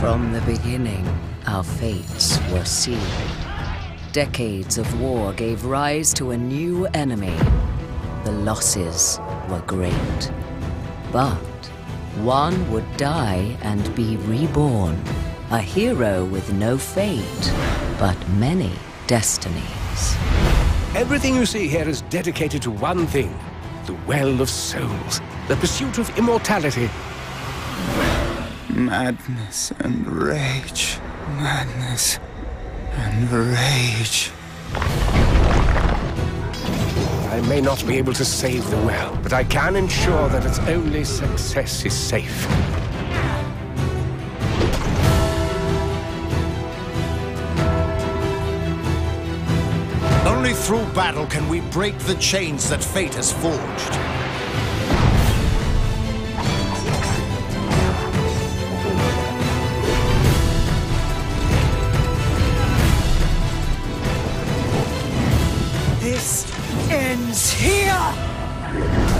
From the beginning, our fates were sealed. Decades of war gave rise to a new enemy. The losses were great. But one would die and be reborn. A hero with no fate, but many destinies. Everything you see here is dedicated to one thing the well of souls, the pursuit of immortality. Madness and rage. Madness and rage. I may not be able to save the well, but I can ensure that its only success is safe. Only through battle can we break the chains that fate has forged. This ends here!